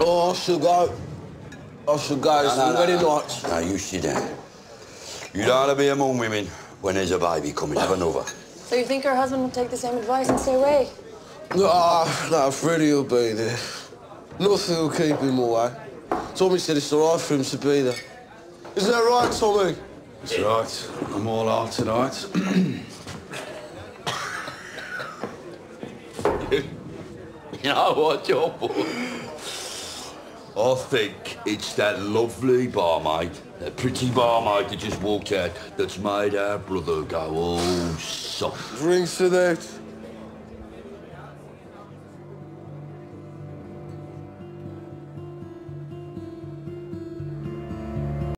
Oh, I should go. I should go. It's No, no, very no. nice. Now, you sit down. You don't want to be among women when there's a baby coming. Have another. So you think her husband would take the same advice and stay away? No, no, Freddie will be there. Nothing will keep him away. Tommy said it's all right for him to be there. Isn't that right, Tommy? That's right. I'm all out tonight. You know what, John? I think it's that lovely barmaid, that pretty barmaid that just walked out, that's made our brother go all soft. Drinks for that.